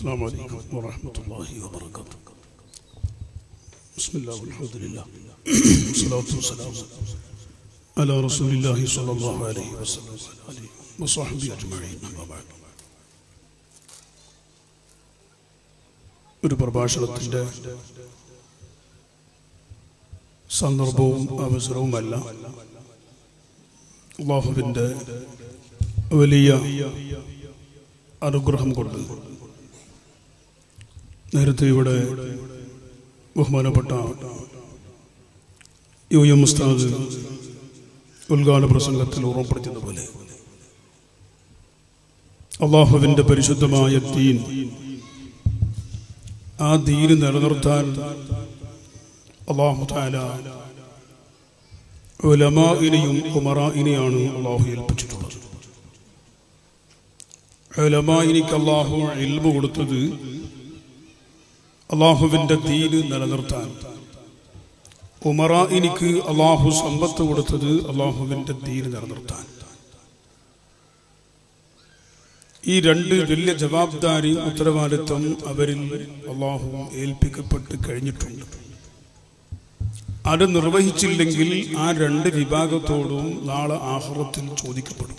السلام عليكم ورحمة الله وبركاته بسم الله والحمد لله والصلاة والسلام على رسول الله صلى الله عليه وسلم وعلى آله وصحبه أجمعين أما بعد ഒരു പ്രഭാഷണത്തിൻ്റെ സന്ദർഭവും അവസരവുമല്ല അള്ളാഹുവിൻ്റെ വലിയ അനുഗ്രഹം കൊണ്ട് നേരത്തെ ഇവിടെ ബഹുമാനപ്പെട്ട യു എം ഉസ്താദ് ഉദ്ഘാടന പ്രസംഗത്തിൽ ഓർമ്മപ്പെടുത്തിയതുപോലെ അള്ളാഹുവിന്റെ പരിശുദ്ധമായ തീൻ ആ തീര് നിലനിർത്താൻ അള്ളാഹു താല ഉലമാഇനെയും ഉമറാഇനെയാണ് അള്ളാഹു ഏൽപ്പിച്ചിട്ടുള്ളത്. ഉലമാഇനിക്ക് അള്ളാഹു എൽബ് കൊടുത്തത് അള്ളാഹുവിന്റെ ദീന് നിലനിർത്താൻ. ഉമറ എനിക്ക് അള്ളാഹു സമ്പത്ത് കൊടുത്തത് അള്ളാഹുവിന്റെ ദീന് നിലനിർത്താൻ. ഈ രണ്ട് വലിയ ജവാബ്ദാരി ഉത്തരവാദിത്വം അവരിൽ അള്ളാഹു ഏൽപ്പിക്കപ്പെട്ട് കഴിഞ്ഞിട്ടുണ്ട്. അത് നിർവഹിച്ചില്ലെങ്കിൽ ആ രണ്ട് വിഭാഗത്തോടും നാളെ ആഹ്റത്തിൽ ചോദിക്കപ്പെടും.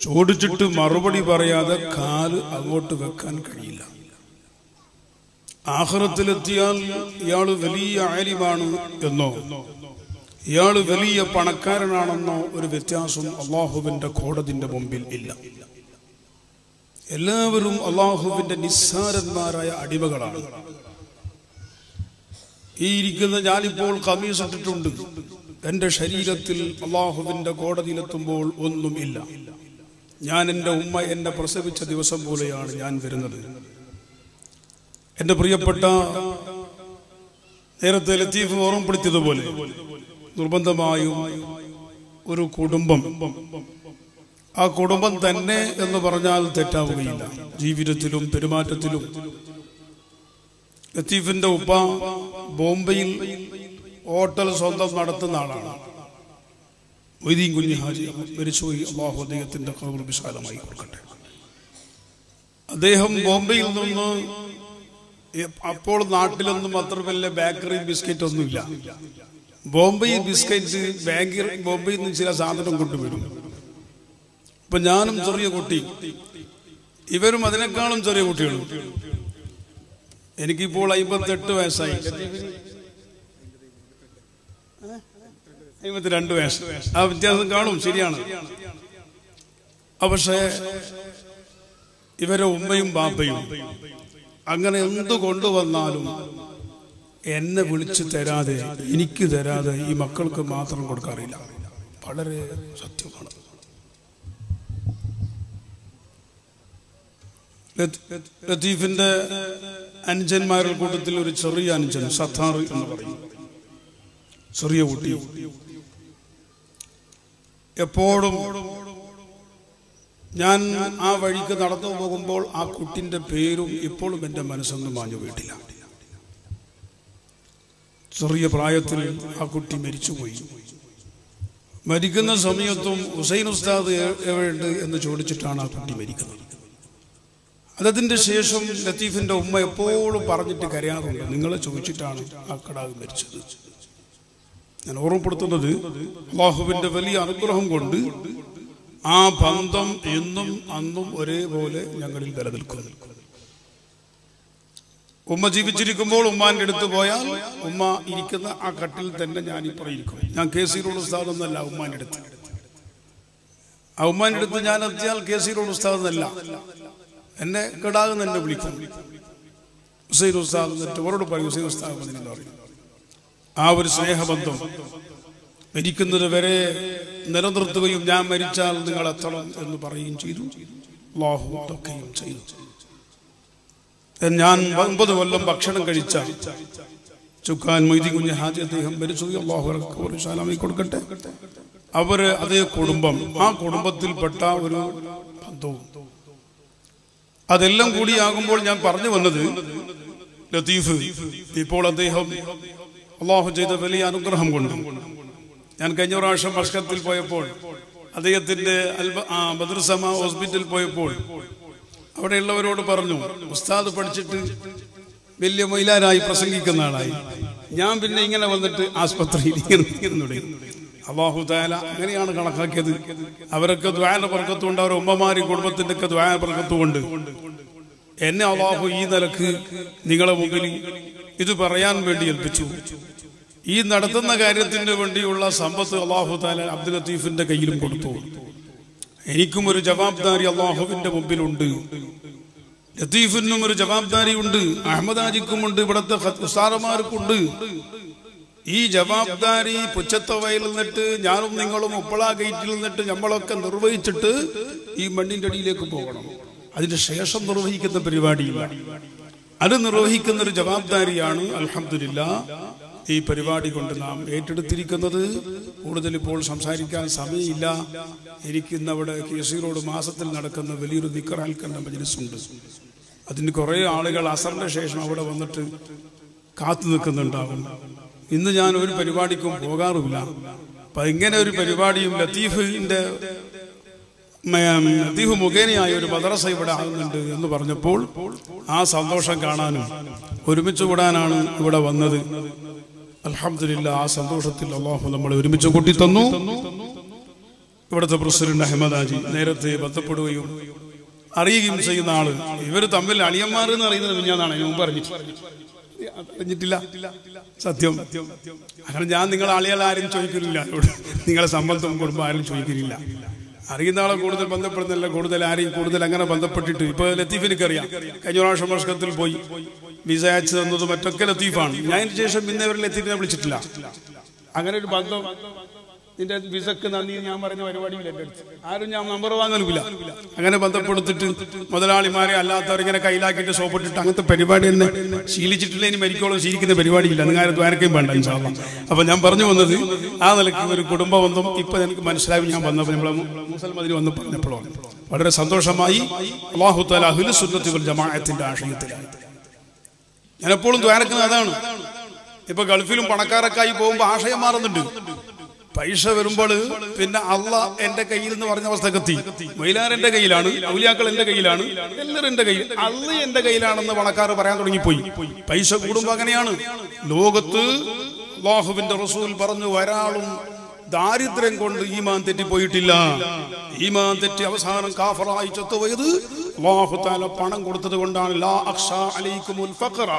ചോദിച്ചിട്ട് മറുപടി പറയാതെ കാൽ അങ്ങോട്ട് വെക്കാൻ കഴിയില്ല. ആഹ്റത്തിലെത്തിയാൽ ഇയാൾ വലിയ ആലിമാണ് എന്നോ ഇയാൾ വലിയ പണക്കാരനാണെന്നോ ഒരു വ്യത്യാസം അള്ളാഹുവിന്റെ കോടതിന്റെ മുമ്പിൽ ഇല്ല. എല്ലാവരും അള്ളാഹുവിന്റെ നിസ്സാരന്മാരായ അടിമകളാണ്. ഈ ഇരിക്കുന്ന ഞാനിപ്പോൾ കമീസ് ഇട്ടിട്ടുണ്ട്. എന്റെ ശരീരത്തിൽ അള്ളാഹുവിന്റെ കോടതിയിലെത്തുമ്പോൾ ഒന്നും ഇല്ല. ഞാൻ എന്റെ ഉമ്മ എന്നെ പ്രസവിച്ച ദിവസം പോലെയാണ് ഞാൻ വരുന്നത്. എന്റെ പ്രിയപ്പെട്ട നേരത്തെ ലത്തീഫ് ഓർമ്മപ്പെടുത്തിയതുപോലെ നിർബന്ധമായും ഒരു കുടുംബം ആ കുടുംബം തന്നെ എന്ന് പറഞ്ഞാൽ തെറ്റാവുകയില്ല. ജീവിതത്തിലും പെരുമാറ്റത്തിലും. ലത്തീഫിന്റെ ഉപ്പ ബോംബെയിൽ ഹോട്ടൽ സ്വന്തം നടത്തുന്ന ആളാണ്. മൊയ്തീൻ കുഞ്ഞി ഹാജി മരിച്ചുപോയി. അള്ളാഹു അദ്ദേഹത്തിന്റെ കൗർ വിശാലമായി കൊടുക്കട്ടെ. അദ്ദേഹം ബോംബെയിൽ നിന്ന് അപ്പോൾ നാട്ടിലൊന്നും അത്ര ബേക്കറി ബിസ്ക്കറ്റ് ഒന്നുമില്ല. ബോംബെ ബിസ്ക്കറ്റ് ബാങ്കി ബോംബെയിൽ നിന്ന് ചില സാധനം കൊണ്ടുവരും. ഇപ്പൊ ഞാനും ചെറിയ കുട്ടി. ഇവരും അതിനേക്കാളും ചെറിയ കുട്ടികളും. എനിക്കിപ്പോൾ അമ്പത്തെട്ട് വയസ്സായി. അമ്പത്തിരണ്ട് വയസ്സ്. ആ വ്യത്യാസം കാണും ശരിയാണ്. പക്ഷേ ഇവരെ ഉമ്മയും ബാപ്പയും അങ്ങനെ എന്തു കൊണ്ടുവന്നാലും എന്നെ വിളിച്ചു തരാതെ എനിക്ക് തരാതെ ഈ മക്കൾക്ക് മാത്രം കൊടുക്കാറില്ല. വളരെ സത്യമാണ്. ലത്തീഫിന്റെ അനുജന്മാരുടെ കൂട്ടത്തിൽ ഒരു ചെറിയ അനുജൻ സത്താർ എന്ന് പറയും. ചെറിയ കുട്ടി. എപ്പോഴും ഞാൻ ആ വഴിക്ക് നടന്നു പോകുമ്പോൾ ആ കുട്ടിന്റെ പേരും ഇപ്പോഴും എന്റെ മനസ്സൊന്നും മാഞ്ഞു വീട്ടില്ല ചെറിയ പ്രായത്തിൽ ആ കുട്ടി മരിച്ചുപോയി. മരിക്കുന്ന സമയത്തും ഹുസൈൻ ഉസ്താദ് എവിടെയുണ്ട് എന്ന് ചോദിച്ചിട്ടാണ് ആ കുട്ടി മരിക്കുന്നത്. അതതിന്റെ ശേഷം ലത്തീഫിന്റെ ഉമ്മ എപ്പോഴും പറഞ്ഞിട്ട് കരയാറുണ്ട്. നിങ്ങളെ ചോദിച്ചിട്ടാണ് ആ കടാവ് മരിച്ചത്. ഞാൻ ഓർമ്മപ്പെടുത്തുന്നത് ബാഹുവിന്റെ വലിയ അനുഗ്രഹം കൊണ്ട് ആ ബന്ധം എന്നും അന്നും ഒരേപോലെ ഞങ്ങളിൽ നിലനിൽക്കുന്നു ഉമ്മ ജീവിച്ചിരിക്കുമ്പോൾ ഉമ്മാന്റെ അടുത്ത് പോയാൽ ഉമ്മ ഇരിക്കുന്ന ആ കട്ടിൽ തന്നെ ഞാൻ ഇപ്പോൾ ഇരിക്കും ഞാൻ കെ സി റോഡ് ഉസ്താദ് എന്നല്ല ഉമ്മാന്റെ അടുത്ത്. ആ ഉമ്മാന്റെ അടുത്ത് ഞാൻ എത്തിയാൽ കെ സി റോഡ് ഉസ്താദ് എന്നല്ല. എന്നെ കെടാകുന്ന എന്നെ വിളിക്കും. ഹുസൈൻ ഉസ്താദ് എന്നിട്ട് അവരോട് പറയും ഹുസൈൻ ഉസ്താദ് പറയും. ആ ഒരു സ്നേഹബന്ധം മരിക്കുന്നത് വരെ നിലനിർത്തുകയും ഞാൻ മരിച്ചാൽ നിങ്ങൾ എത്തണം എന്ന് പറയുകയും ചെയ്തു. അള്ളാഹു ചെയ്തു. ഞാൻ ഒമ്പത് കൊല്ലം ഭക്ഷണം കഴിച്ച ചുക്കാൻ മൊയ്തി കുഞ്ഞ് ഹാജി അദ്ദേഹം മരിച്ചു. അള്ളാഹു കൊടുക്കട്ടെ. അവർ അതേ കുടുംബം ആ കുടുംബത്തിൽപ്പെട്ട ഒരു ബന്ധവും. അതെല്ലാം കൂടിയാകുമ്പോൾ ഞാൻ പറഞ്ഞു വന്നത് ലതീഫ് ഇപ്പോൾ അദ്ദേഹം അള്ളാഹു ചെയ്ത വലിയ അനുഗ്രഹം കൊണ്ട് ഞാൻ കഴിഞ്ഞ പ്രാവശ്യം മഷ്കത്തിൽ പോയപ്പോൾ അദ്ദേഹത്തിന്റെ ബദ്രസമ ഹോസ്പിറ്റലിൽ പോയപ്പോൾ അവിടെയുള്ളവരോട് പറഞ്ഞു ഉസ്താദ് പഠിച്ചിട്ട് വലിയ മൊയിലാരായി പ്രസംഗിക്കുന്ന ആളായി. ഞാൻ പിന്നെ ഇങ്ങനെ വന്നിട്ട് ആസ്പത്രിയിൽ തുടങ്ങി. അള്ളാഹു അങ്ങനെയാണ് കണക്കാക്കിയത്. അവരൊക്കെ ദ്വാന പറക്കത്തുകൊണ്ട് അവരുടെ ഉമ്മമാരും കുടുംബത്തിന്റെ ഒക്കെ ദ്വാന പറക്കത്തുകൊണ്ട് എന്നെ അള്ളാഹു ഈ നിലയ്ക്ക് നിങ്ങളെ മുമ്പിൽ ഇത് പറയാൻ വേണ്ടി ഏൽപ്പിച്ചു. ഈ നടത്തുന്ന കാര്യത്തിന് വേണ്ടിയുള്ള സമ്പത്ത് അള്ളാഹു താല അബ്ദുൽ ലത്തീഫിന്റെ കയ്യിലും കൊടുത്തു. എനിക്കും ഒരു ജവാബ്ദാരി അള്ളാഹുവിന്റെ മുമ്പിലുണ്ട്. ലത്തീഫിനും ഒരു ജവാബ്ദാരി ഉണ്ട് അഹമ്മദ് ആജിക്കുമുണ്ട്. ഇവിടുത്തെ ഉസ്താറമാർക്കുണ്ട് ഈ ജവാബ്ദാരി പുച്ചത്തവയിൽ നിന്നിട്ട് ഞാനും നിങ്ങളും ഉപ്പള ഗേറ്റിൽ നിന്നിട്ട് നമ്മളൊക്കെ നിർവഹിച്ചിട്ട് ഈ മണ്ണിന്റെ അടിയിലേക്ക് പോകണം. അതിന് ശേഷം നിർവഹിക്കുന്ന പരിപാടിയില്ല. അത് നിർവഹിക്കുന്ന ഒരു ജവാബ്ദാരിയാണ്. അൽഹംദുലില്ല. ഈ പരിപാടി കൊണ്ട് നാം ഏറ്റെടുത്തിരിക്കുന്നത്. കൂടുതൽ ഇപ്പോൾ സംസാരിക്കാൻ സമയമില്ല. അവിടെ കേസീറോഡ് മാസത്തിൽ നടക്കുന്ന വലിയൊരു നിക്കറാൽക്കരണ മജ്ലിസുണ്ട്. അതിന് കുറേ ആളുകൾ അസറിന്റെ ശേഷം അവിടെ വന്നിട്ട് കാത്തു നിൽക്കുന്നുണ്ടാവും. ഇന്ന് ഞാൻ ഒരു പരിപാടിക്കും പോകാറുമില്ല. അപ്പൊ ഇങ്ങനെ ഒരു പരിപാടിയും ലത്തീഫിന്റെ മ- ലത്തീഫ് മുഖേനയായ ഒരു മദ്രസ ഇവിടെ ആകുന്നുണ്ട് എന്ന് പറഞ്ഞപ്പോൾ ആ സന്തോഷം കാണാനും ഒരുമിച്ച് കൂടാനാണ് ഇവിടെ വന്നത്. അൽഹംദുലില്ലാ ആ സന്തോഷത്തിൽ അള്ളാഹു നമ്മളെ ഒരുമിച്ച് കൂട്ടി തന്നു ഇവിടുത്തെ പ്രസിഡന്റ് അഹമ്മദാജി നേരത്തെ ബന്ധപ്പെടുകയും അറിയുകയും ചെയ്യുന്ന ആൾ. ഇവർ തമ്മിൽ അളിയന്മാർ എന്ന് അറിയുന്നത് ഞാനാണ് ഞാൻ പറഞ്ഞു അറിഞ്ഞിട്ടില്ല. സത്യം. അങ്ങനെ ഞാൻ നിങ്ങളെ ആളുകൾ ആരും ചോദിക്കുന്നില്ല നിങ്ങളെ സംബന്ധം കുടുംബം ആരും ചോദിക്കുന്നില്ല അറിയുന്ന ആളെ കൂടുതൽ ബന്ധപ്പെടുന്നില്ല കൂടുതൽ ആരെയും കൂടുതൽ അങ്ങനെ ബന്ധപ്പെട്ടിട്ട്. ഇപ്പൊ ലത്തീഫിനൊക്കെ അറിയാം. കഴിഞ്ഞ പ്രാവശ്യം വർഷത്തിൽ പോയി. വിസ അയച്ചു തന്നത് മറ്റൊക്കെ ലത്തീഫാണ്. ഞാൻ അതിന് ശേഷം പിന്നെ അവർ ലത്തീഫിനെ വിളിച്ചിട്ടില്ല. അങ്ങനെ ഒരു ബന്ധം നിന്റെ വിസക്ക് നന്ദി ഞാൻ പറഞ്ഞ പരിപാടിയില്ല എന്റെ അടുത്ത്. ആരും ഞാൻ നമ്പർ വാങ്ങലില്ല അങ്ങനെ ബന്ധപ്പെടുത്തിട്ട് മുതലാളിമാരെ അല്ലാത്തവർ ഇങ്ങനെ കയ്യിലാക്കിയിട്ട് സോപ്പിട്ടിട്ട് അങ്ങനത്തെ പരിപാടി തന്നെ ശീലിച്ചിട്ടില്ല. ഇനി മരിക്കോളം ശീലിക്കുന്ന പരിപാടിയില്ല. നിങ്ങൾ ദ്വാരക്കയും വേണ്ട ഇൻഷാല്ല അപ്പൊ ഞാൻ പറഞ്ഞു വന്നത് ആ നിലയ്ക്ക് ഒരു കുടുംബ ബന്ധം ഇപ്പൊ എനിക്ക് മനസ്സിലായി ഞാൻ വന്നപ്പോൾ നമ്മളെ മുസൽമതിന് വന്ന് പറഞ്ഞപ്പോഴാണ്. വളരെ സന്തോഷമായി. അള്ളാഹു തലാഹുൽ അഹുലു സുന്നത്തി വൽ ജമാഅത്തിന്റെ ആശയത്തിലാണ് ഞാൻ എപ്പോഴും ദ്വാരക്കുന്നത് അതാണ്. ഇപ്പൊ ഗൾഫിലും പണക്കാരൊക്കെ ആയി പോകുമ്പോ ആശയം മാറുന്നുണ്ട്. പൈസ വരുമ്പോൾ പിന്നെ അള്ള എന്റെ കയ്യിൽ എന്ന് പറഞ്ഞ അവസ്ഥക്കെത്തി മൈലാർ എന്റെ കയ്യിലാണ് ഔലിയാക്കൾ എന്റെ കയ്യിലാണ് എല്ലാവരും എന്റെ കയ്യിൽ. അല്ല എന്റെ കയ്യിലാണെന്ന് പണക്കാർ പറയാൻ തുടങ്ങിപ്പോയി. പൈസ കൂടുമ്പോ അങ്ങനെയാണ്. ലോകത്ത് അള്ളാഹുവിന്റെ റസൂൽ പറഞ്ഞു ഒരാളും ദാരിദ്ര്യം കൊണ്ട് ഈമാൻ തെറ്റിപ്പോയിട്ടില്ല. ഈമാൻ തെറ്റി അവസാനം കാഫറായി ചത്തുപോയത് അല്ലാഹു തആല പണം കൊടുത്തത് കൊണ്ടാണ് ലാ ഫഖറ.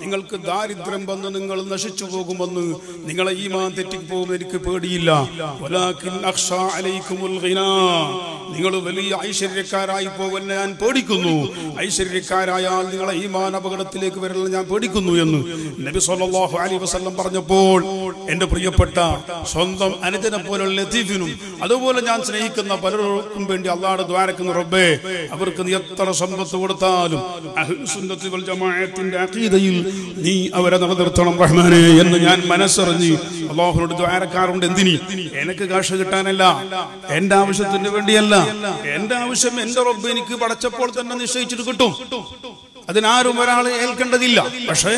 നിങ്ങൾക്ക് ദാരിദ്ര്യം വന്ന് നിങ്ങൾ നശിച്ചു പോകുമെന്ന് നിങ്ങളെ തെറ്റി പോകും എനിക്ക് പേടിയില്ല. വലാക്കിൻ നിങ്ങൾ വലിയ ഐശ്വര്യക്കാരായി പോകുന്ന ഞാൻ പേടിക്കുന്നു. ഐശ്വര്യക്കാരായാൽ നിങ്ങളെ ഈ മാൻ അപകടത്തിലേക്ക് വരൽ ഞാൻ പേടിക്കുന്നു എന്ന് നബി സല്ലല്ലാഹു അലൈഹി വസല്ലം പറഞ്ഞപ്പോൾ എന്റെ പ്രിയപ്പെട്ട സ്വന്തം അനുജനെ പോലുള്ള ലത്തീഫിനും അതുപോലെ ഞാൻ സ്നേഹിക്കുന്ന പലർക്കും വേണ്ടി അള്ളാഹുടെ ദ്വാരക്കുന്ന റബ്ബേ. അവർക്ക് നീ എത്ര സമ്പത്ത് കൊടുത്താലും ജമാഅത്തിന്റെ അഖീദയിൽ നീ അവരെ നിലനിർത്തണം റഹ്മാനെ എന്ന് ഞാൻ മനസ്സറിഞ്ഞ് അള്ളാഹുനോട് ദ്വാരക്കാറുണ്ട് എന്തിനി? എനിക്ക് കാശ് കിട്ടാനല്ല എന്റെ ആവശ്യത്തിന് വേണ്ടിയല്ല. എന്റെ ആവശ്യം എന്റെ റബ്ബ് എനിക്ക് പടച്ചപ്പോൾ തന്നെ നിശ്ചയിച്ചിട്ട് കിട്ടും. അതിനാരും ഒരാൾ ഏൽക്കേണ്ടതില്ല. പക്ഷേ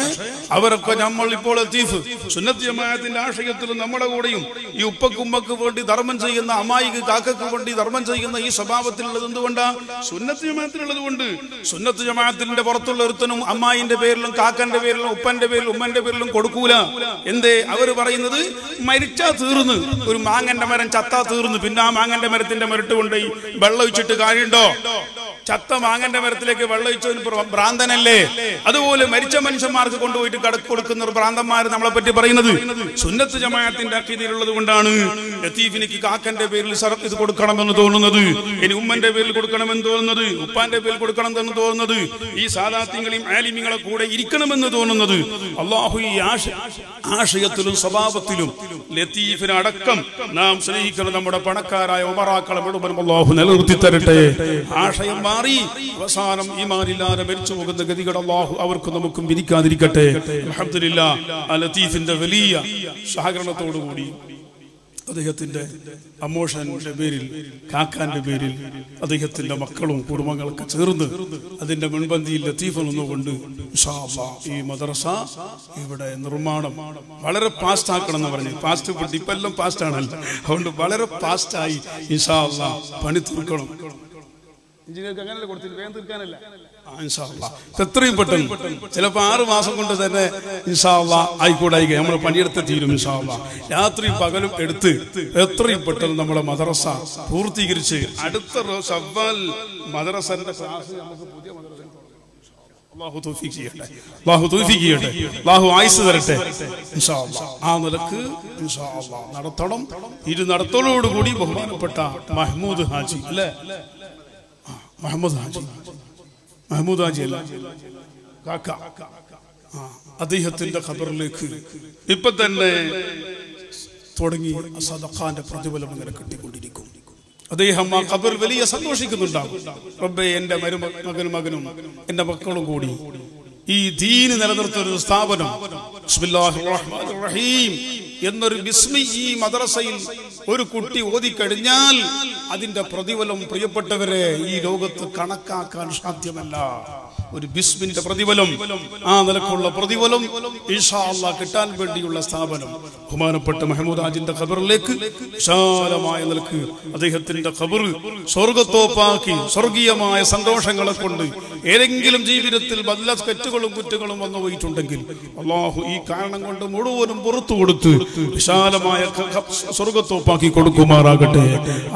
അവരൊക്കെ നമ്മൾ ഇപ്പോൾ എത്തീഫ് സുന്നത്ത് ജമാഅത്തിന്റെ ആശയത്തിൽ നമ്മുടെ കൂടെയും ഈ ഉപ്പക്കുമ്മക്ക് വേണ്ടി ധർമ്മം ചെയ്യുന്ന അമ്മായിക്ക് കാക്കക്ക് വേണ്ടി ധർമ്മം ചെയ്യുന്ന ഈ സ്വഭാവത്തിലുള്ളത് എന്തുകൊണ്ടാ? സുന്നത്ത് ജമാഅത്തിലുള്ളത് കൊണ്ട്. സുന്നത്ത് ജമാഅത്തിന്റെ പുറത്തുള്ള ഒരുത്തനും അമ്മായിന്റെ പേരിലും കാക്കന്റെ പേരിലും ഉപ്പന്റെ പേരിലും ഉമ്മന്റെ പേരിലും കൊടുക്കൂല. എന്തേ? അവർ പറയുന്നത് മരിച്ചാ തീർന്ന്. ഒരു മാങ്ങന്റെ മരം ചത്താ തീർന്ന്. പിന്നെ ആ മാങ്ങന്റെ മരത്തിന്റെ മരട്ട് കൊണ്ടുപോയി വെള്ളം ഒഴിച്ചിട്ട് കാര്യമുണ്ടോ? ചത്ത മാങ്ങന്റെ മരത്തിലേക്ക് വെള്ളം ഒഴിച്ചവന് ഭ്രാന്തനല്ലേ? അതുപോലെ മരിച്ച മനുഷ്യന്മാർക്ക് കൊണ്ടുപോയിട്ട് കടക്ക് കൊടുക്കുന്ന ഒരു ഭ്രാന്തന്മാർ നമ്മളെ പറ്റി പറയുന്നത് സുന്നത്ത് ജമാഅത്തിന്റെ അക്കീതിയിലുള്ളത് കൊണ്ടാണ്. ലത്തീഫിനിക്ക് കാക്കന്റെ പേരിൽ ഇത് കൊടുക്കണമെന്ന് തോന്നുന്നത്. ഇനി ഉമ്മന്റെ പേരിൽ കൊടുക്കണമെന്ന് തോന്നുന്നത്. ഉപ്പാന്റെ പേരിൽ കൊടുക്കണമെന്ന് തോന്നുന്നത്. ഈ സാധാത്യങ്ങളെയും ആലിമ്യങ്ങളെ കൂടെ ഇരിക്കണമെന്ന് തോന്നുന്നത്. അള്ളാഹു ഈ ആശ ആശയത്തിലും സ്വഭാവത്തിലും ലത്തീഫിന് അടക്കം നാം സ്നേഹിക്കുന്ന നമ്മുടെ പണക്കാരായ ഒമറാക്കളെ അള്ളാഹു നിലനിർത്തി തരട്ടെ. ആശയം മാറി. അവസാനം ഈമാനില്ലാതെ മരിച്ചു പോകുന്ന ഗതികൾ അള്ളാഹു അവർക്ക് നമുക്കും വിധിക്കാതിരിക്കട്ടെ. അൽഹംദുലില്ലാ വലിയ സഹകരണത്തോടു കൂടി അദ്ദേഹത്തിന്റെ അമോഷന്റെ പേരിൽ കാക്കാന്റെ പേരിൽ അദ്ദേഹത്തിന്റെ മക്കളും കുടുംബങ്ങളൊക്കെ ചേർന്ന് അതിന്റെ മുൻപന്തിയിൽ ലത്തീഫ് നിന്നുകൊണ്ട് ഈ മദ്രസ ഇവിടെ നിർമ്മാണം വളരെ ഫാസ്റ്റ് ആക്കണം എന്ന് പറഞ്ഞു. ഫാസ്റ്റ് ഫുഡ് ഇപ്പൊ എല്ലാം ഫാസ്റ്റ് ആണല്ലോ. അതുകൊണ്ട് വളരെ ഫാസ്റ്റായി ഇൻഷാ അല്ലാഹ് പണി തീർക്കണം. എഞ്ചിനീയർക്ക് അങ്ങനെയല്ല കൊടുത്തില്ല വേഗം തീർക്കാനല്ല. എത്രയും പെട്ടെന്ന്. ചിലപ്പോൾ ആറ് മാസം കൊണ്ട് തന്നെ ഇൻഷാള്ള നമ്മൾ പണിയെടുത്ത് തീരും രാത്രി പകലും എടുത്ത് എത്രയും പെട്ടെന്ന് നമ്മളെ മദ്രസ പൂർത്തീകരിച്ച് അടുത്ത മദ്രസന്റെ നമുക്ക് പുതിയ മദ്രസ ചെയ്യട്ടെ. അള്ളാഹു ചെയ്യട്ടെ. ആയുസ് തരട്ടെ. ആ നിലയ്ക്ക് നടത്തണം. ഇത് നടത്തലോടുകൂടി ബഹുമാനപ്പെട്ട മഹ്മൂദ് ഹാജി അല്ലേ? മുഹമ്മദ് ഹാജി. മഹമ്മൂദ് ഹാജി അല്ല. കാക്ക. അദ്ദേഹത്തിന്റെ ഖബറിലേക്ക് ഇപ്പൊ തന്നെ തുടങ്ങി സദഖാന്റെ പ്രതിഫലം ഇങ്ങനെ കിട്ടിക്കൊണ്ടിരിക്കും. അദ്ദേഹം ആ ഖബർ വലിയ സന്തോഷിക്കുന്നുണ്ടാകും റബ്ബെ എന്റെ മരുമകനും മകനും എന്റെ മക്കളും കൂടി ഈ ദീന് നിലനിർത്തുന്ന ഒരു സ്ഥാപനം. എന്നൊരു ബിസ്മി ഈ മദ്രസയിൽ ഒരു കുട്ടി ഓതിക്കഴിഞ്ഞാൽ അതിന്റെ പ്രതിഫലം പ്രിയപ്പെട്ടവരെ ഈ ലോകത്ത് കണക്കാക്കാൻ സാധ്യമല്ല. ഒരു ബിസ്മിന്റെ പ്രതിഫലം ആ നിലക്കുള്ള പ്രതിഫലം ഈഷാ അള്ളാ കിട്ടാൻ വേണ്ടിയുള്ള സ്ഥാപനം. ബഹുമാനപ്പെട്ട മെഹമൂദാജിന്റെ ഖബറിലേക്ക് വിശാലമായ നിലയ്ക്ക് അദ്ദേഹത്തിന്റെ ഖബർ സ്വർഗത്തോപ്പാക്കി സ്വർഗീയമായ സന്തോഷങ്ങളെ കൊണ്ട് ഏതെങ്കിലും ജീവിതത്തിൽ വല്ല തെറ്റുകളും കുറ്റങ്ങളും വന്നു പോയിട്ടുണ്ടെങ്കിൽ അള്ളാഹു ഈ കാരണം കൊണ്ട് മുഴുവനും പുറത്തു കൊടുത്ത് വിശാലമായ സ്വർഗത്തോപ്പാക്കി കൊടുക്കുമാറാകട്ടെ.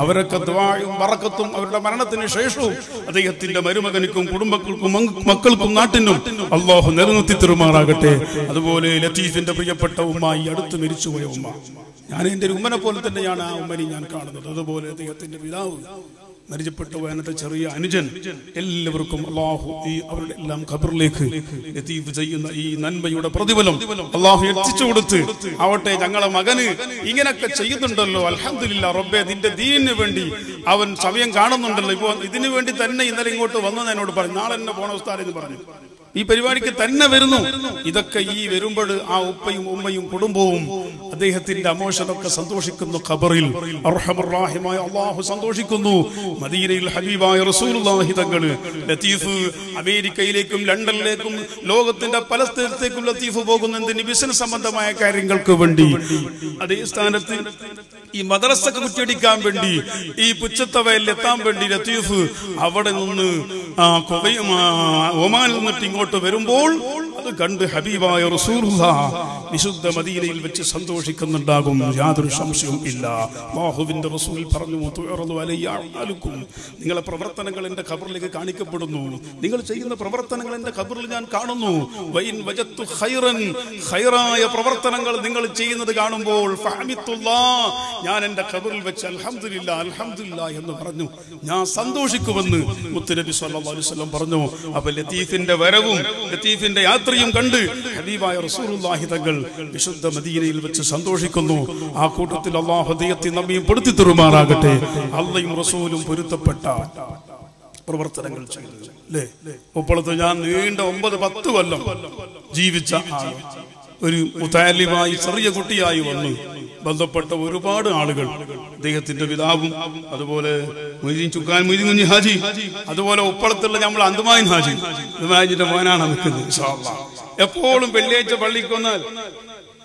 അവരൊക്കെ ദ്വായും വറക്കത്തും അവരുടെ മരണത്തിന് ശേഷവും അദ്ദേഹത്തിന്റെ മരുമകനിക്കും കുടുംബങ്ങൾക്കും മക്കൾക്കും നാട്ടിനും അള്ളാഹു നിലനിർത്തി തരുമാറാകട്ടെ. അതുപോലെ ലത്തീഫിന്റെ പ്രിയപ്പെട്ട ഉമ്മായി അടുത്ത് മരിച്ചുപോയ ഉമ്മ. ഞാൻ എന്റെ ഒരു ഉമ്മനെ പോലെ തന്നെയാണ് ആ ഉമ്മനെ ഞാൻ കാണുന്നത്. അതുപോലെ അദ്ദേഹത്തിന്റെ പിതാവ് മരിച്ചപ്പെട്ടു പോയനത്തെ ചെറിയ അനുജൻ എല്ലാവർക്കും അള്ളാഹു ഈ അവരുടെ എല്ലാം ഖബറിലേക്ക് ലത്തീഫ് ചെയ്യുന്ന ഈ നന്മയുടെ പ്രതിഫലം അള്ളാഹു എത്തിച്ചു കൊടുത്ത്. ആവട്ടെ ഞങ്ങളെ മകന് ഇങ്ങനൊക്കെ ചെയ്യുന്നുണ്ടല്ലോ. അൽഹംദുലില്ലാ റബ്ബെ നിന്റെ ദീനിന് വേണ്ടി അവൻ സമയം കാണുന്നുണ്ടല്ലോ. ഇപ്പൊ ഇതിനു വേണ്ടി തന്നെ ഇന്നലെ ഇങ്ങോട്ട് വന്നത് എന്നോട് പറഞ്ഞു. നാളെ എന്നെ പോണ ഉസ്താദ് എന്ന് പറഞ്ഞു. ഈ പരിപാടിക്ക് തന്നെ വരുന്നു. ഇതൊക്കെ ഈ വരുമ്പോൾ ആ ഉപ്പയും ഉമ്മയും കുടുംബവും അദ്ദേഹത്തിന്റെ അമോഷനൊക്കെ സന്തോഷിക്കുന്നു ഖബറിൽ. അള്ളാഹു സന്തോഷിക്കുന്നു. മദീനയിൽ ഹബീബായ റസൂലുള്ളാഹി തങ്ങൾ ലത്തീഫ് അമേരിക്കയിലേക്കും ലണ്ടനിലേക്കും ലോകത്തിന്റെ പല സ്ഥലത്തേക്കും ലത്തീഫ് പോകുന്നതിന് ബിസിനസ് സംബന്ധമായ കാര്യങ്ങൾക്ക് വേണ്ടി അതേ സ്ഥാനത്ത് ഈ മദ്രസക്ക് കുറ്റിയടിക്കാൻ വേണ്ടി ഈ പുച്ചത്തവയിൽ എത്താൻ വേണ്ടി ലത്തീഫ് അവിടെ നിന്ന് ഒമാനിൽ നിന്നിട്ട് ഇങ്ങോട്ട് വരുമ്പോൾ കണ്ട് ഹബീബായ റസൂലുള്ള വിശുദ്ധ മദീനയിൽ വെച്ച് സന്തോഷിക്കുന്നുണ്ടാകും. യാതൊരു സംശയവും ഇല്ല. ബാഹുവിന്റെ റസൂൽ പറഞ്ഞു തുയറന്നു അലയ്യാലും. നിങ്ങളെ പ്രവർത്തനങ്ങൾ എന്റെ ഖബറിലേക്ക് കാണിക്കപ്പെടുന്നു. നിങ്ങൾ ചെയ്യുന്ന പ്രവർത്തനങ്ങൾ എന്റെ ഖബറിൽ ഞാൻ കാണുന്നു. വൈൻ വജത്തു ഖൈറൻ ഖൈറായ പ്രവർത്തനങ്ങൾ നിങ്ങൾ ചെയ്യുന്നത് കാണുമ്പോൾ ഞാൻ എന്റെ ഖബറിൽ വെച്ച് അലഹമില്ല അലഹമില്ല എന്ന് പറഞ്ഞു ഞാൻ സന്തോഷിക്കുമെന്ന് മുത്തുനബി സല്ലല്ലാഹു അലൈഹി വസല്ലം പറഞ്ഞു. അപ്പൊ ലത്തീഫിന്റെ വരവും ലത്തീഫിന്റെ യാത്രയും കണ്ട് ഹബീബായ റസൂലുള്ളാഹി തങ്ങൾ വിശുദ്ധ മദീനയിൽ വെച്ച് സന്തോഷിക്കുന്നു. ആ കൂട്ടത്തിൽ അള്ളാഹു അദ്ദേഹത്തെ നമ്മയും പെടുത്തി തെറുമാറാകട്ടെ അള്ളയും റസൂലും പൊരുത്തപ്പെട്ട പ്രവർത്തനങ്ങൾ ചെയ്തു. അല്ലേ ഇപ്പോഴത്തെ ഞാൻ നീണ്ട ഒമ്പത് പത്ത് കൊല്ലം ജീവിച്ച ഒരു മുത്താലിമായി ചെറിയ കുട്ടിയായി വന്നു. ബന്ധപ്പെട്ട ഒരുപാട് ആളുകൾ അദ്ദേഹത്തിന്റെ പിതാവും അതുപോലെ മൊയ്തീൻ ചുക്കാൻ മൊയ്തീൻ കുഞ്ഞി ഹാജി അതുപോലെ ഉപ്പളത്തുള്ള നമ്മൾ അന്തുമായി ഹാജി അന്തുമായിന്റെ മോനാണ് നിൽക്കുന്നത്. എപ്പോഴും വെള്ളിയാഴ്ച പള്ളിക്ക് വന്നാൽ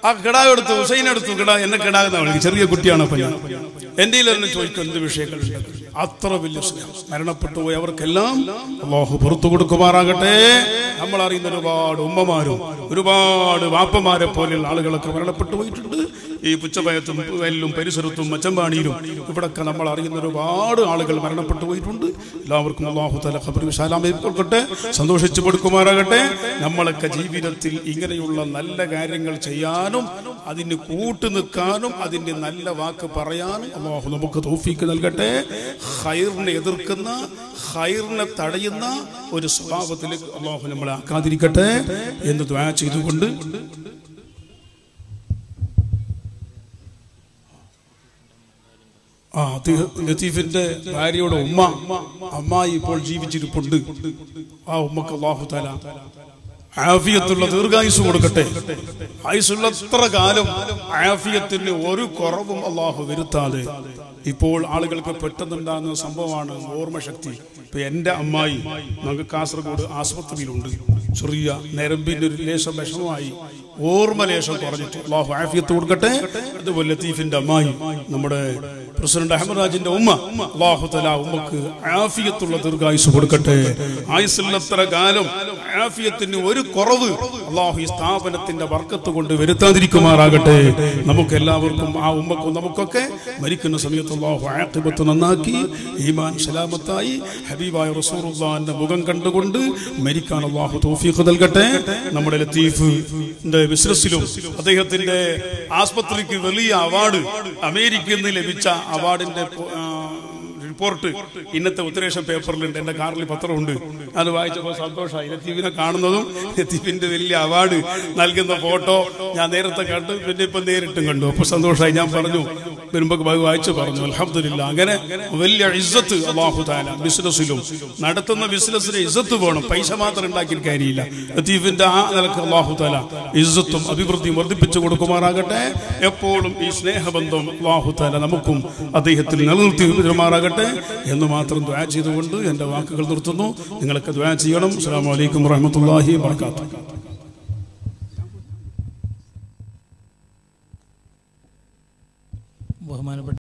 ആ കിടാവ് എടുത്തു ഹുസൈൻ എടുത്തു കിടാ എന്നെ കിടാകുന്ന വിളിക്കും ചെറിയ കുട്ടിയാണ് ഞാൻ. എന്റെ തന്നെ ചോദിക്കും എന്ത് വിഷയങ്ങളുണ്ട് അത്ര വലിയ സ്നേഹം. മരണപ്പെട്ടു പോയി അവർക്കെല്ലാം അള്ളാഹു പുറത്തു കൊടുക്കുമാറാകട്ടെ. നമ്മൾ അറിയുന്ന ഒരുപാട് ഉമ്മമാരും ഒരുപാട് വാപ്പമാരെ പോലെയുള്ള ആളുകളൊക്കെ മരണപ്പെട്ടു പോയിട്ടുണ്ട്. ഈ പുച്ചപയത്തും വെല്ലും പരിസരത്തും മച്ചമ്പാണിയിലും ഇവിടൊക്കെ നമ്മൾ അറിയുന്ന ഒരുപാട് ആളുകൾ മരണപ്പെട്ടു പോയിട്ടുണ്ട്. എല്ലാവർക്കും അള്ളാഹു തല ഖബർ വിശാലാമേ കൊടുക്കട്ടെ സന്തോഷിച്ചു കൊടുക്കുമാറാകട്ടെ. നമ്മളൊക്കെ ജീവിതത്തിൽ ഇങ്ങനെയുള്ള നല്ല കാര്യങ്ങൾ ചെയ്യാനും അതിന് കൂട്ടു നിൽക്കാനും അതിന്റെ നല്ല വാക്ക് പറയാനും അള്ളാഹു നമുക്ക് തോഫിക്ക് നൽകട്ടെ. ഹൈറിനെ എതിർക്കുന്ന ഹൈറിനെ തടയുന്ന ഒരു സ്വഭാവത്തിലേക്ക് അള്ളാഹു നമ്മളെ ആക്കാതിരിക്കട്ടെ എന്ന് ദ്വാ ചെയ്തുകൊണ്ട് ആ ലത്തീഫിന്റെ ഭാര്യയുടെ ഉമ്മ അമ്മ ഇപ്പോൾ ജീവിച്ചിരിപ്പുണ്ട്. ആ ഉമ്മക്ക് അള്ളാഹു തല ആഫിയത്തുള്ള ദീർഘായുസ് കൊടുക്കട്ടെ. ആയുസുള്ള എത്ര കാലം ആഫിയത്തിന് ഒരു കുറവും അള്ളാഹു വരുത്താതെ ഇപ്പോൾ ആളുകൾക്ക് പെട്ടെന്നുണ്ടാകുന്ന സംഭവമാണ് ഓർമ്മശക്തി. ഇപ്പൊ എന്റെ അമ്മായി നമുക്ക് കാസർഗോഡ് ആസ്പത്രിയിലുണ്ട്. ചെറിയ നരമ്പിന്റെ ഒരു ലേശം വിഷമമായി ഓർമ്മ ലേശം കുറഞ്ഞിട്ട് അള്ളാഹു ആഫിയത്ത് കൊടുക്കട്ടെ. അതുപോലെ ലത്തീഫിന്റെ അമ്മായി നമ്മുടെ പ്രസിഡന്റ് അഹമ്മദ് രാജിന്റെ ഉമ്മ അള്ളാഹുതല ഉമ്മക്ക് ആഫിയത്തുള്ള ദീർഘായുസ് കൊടുക്കട്ടെ. ആയുസില്ലത്ര കാലം ആഫിയത്തിന് ഒരു കുറവ് അള്ളാഹു ഈ സ്ഥാപനത്തിന്റെ വർക്കത്ത് കൊണ്ട് വരുത്താതിരിക്കുമാറാകട്ടെ. നമുക്ക് എല്ലാവർക്കും ആ ഉമ്മക്കും നമുക്കൊക്കെ മരിക്കുന്ന സമയത്ത് അള്ളാഹു ആഖിബത്ത് നന്നാക്കി ഈമാൻ സലാമത്തായി ഹബീബായ റസൂറുല്ലാന്റെ മുഖം കണ്ടുകൊണ്ട് മരിക്കാൻ അള്ളാഹു തൗഫീഖ് നൽകട്ടെ. നമ്മുടെ ലത്തീഫ് ബിസിനസ്സിലും അദ്ദേഹത്തിന്റെ ആസ്പത്രിക്ക് വലിയ അവാർഡ് അമേരിക്കയിൽ നിന്ന് ലഭിച്ച അവാർഡിന്റെ റിപ്പോർട്ട് ഇന്നത്തെ ഉത്തരേഷൻ പേപ്പറിലുണ്ട്. എന്റെ കാറിൽ പത്രമുണ്ട്. അത് വായിച്ചപ്പോൾ സന്തോഷമായി. ലത്തീഫിനെ കാണുന്നതും ലത്തീഫിന്റെ വലിയ അവാർഡ് നൽകുന്ന ഫോട്ടോ ഞാൻ നേരത്തെ കണ്ടു. പിന്നെ ഇപ്പൊ നേരിട്ടും കണ്ടു. അപ്പൊ സന്തോഷമായി ഞാൻ പറഞ്ഞു. വരുമ്പോ ബാഗ് വായിച്ചു പറഞ്ഞു. അലഹമില്ല അങ്ങനെ വലിയ ഇസ്സത്ത് അള്ളാഹുദാന ബിസിനസ്സിലും നടത്തുന്ന ബിസിനസ്സിന് ഇസ്സത്ത് വേണം. പൈസ മാത്രം ഉണ്ടാക്കിയിട്ട് കാര്യമില്ല. ലത്തീഫിന്റെ ആ നിലയ്ക്ക് അള്ളാഹുദാല ഇസ്സത്തും അഭിവൃദ്ധിയും വർദ്ധിപ്പിച്ചു കൊടുക്കുമാറാകട്ടെ. എപ്പോഴും ഈ സ്നേഹബന്ധം അള്ളാഹുദാല നമുക്കും അദ്ദേഹത്തിൽ നിലനിർത്തി പെരുമാറാകട്ടെ എന്ന് മാത്രം ദ്വാ ചെയ്തുകൊണ്ട് എന്റെ വാക്കുകൾ നിർത്തുന്നു. നിങ്ങൾക്ക് ദ്വാ ചെയ്യണം. അസ്സാം വലൈക്കും വറഹമത്തല്ലാഹി വർക്കാത്തു ബഹുമാനപ്പെട്ട